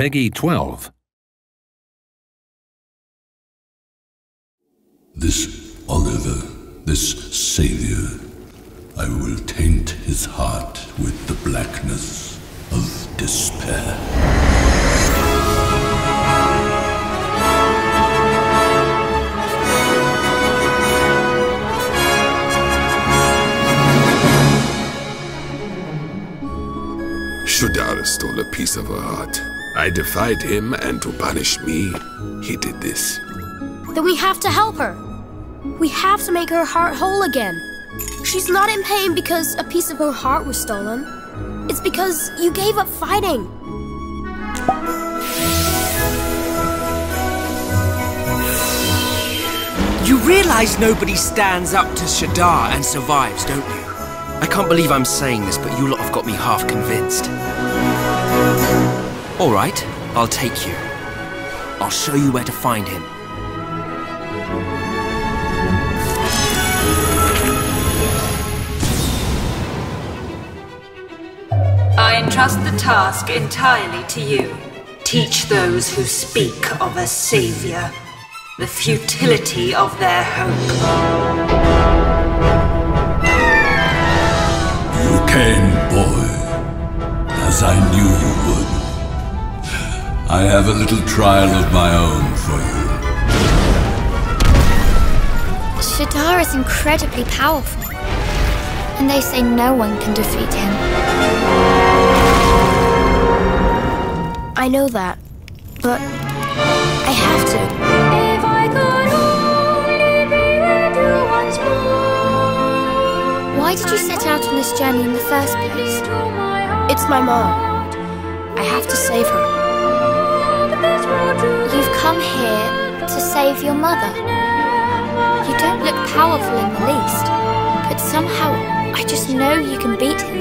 PEGI 12. This Oliver, this Savior, I will taint his heart with the blackness of despair. Shadar stole a piece of her heart. I defied him, and to punish me, he did this. Then we have to help her. We have to make her heart whole again. She's not in pain because a piece of her heart was stolen. It's because you gave up fighting. You realize nobody stands up to Shadar and survives, don't you? I can't believe I'm saying this, but you lot have got me half convinced. All right, I'll take you. I'll show you where to find him. I entrust the task entirely to you. Teach those who speak of a savior the futility of their hope. You came, boy, as I knew you would. I have a little trial of my own for you. Shadar is incredibly powerful. And they say no one can defeat him. I know that, but I have to. If I could only be with you once more. Why did you set out on this journey in the first place? It's my mom. I have to save her. Save your mother. You don't look powerful in the least, but somehow I just know you can beat him.